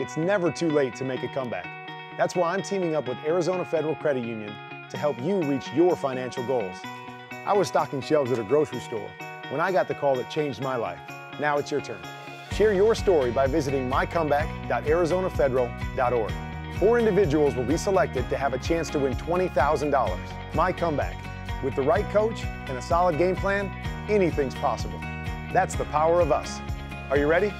It's never too late to make a comeback. That's why I'm teaming up with Arizona Federal Credit Union to help you reach your financial goals. I was stocking shelves at a grocery store when I got the call that changed my life. Now it's your turn. Share your story by visiting mycomeback.arizonafederal.org. Four individuals will be selected to have a chance to win $20,000. My Comeback. With the right coach and a solid game plan, anything's possible. That's the power of us. Are you ready?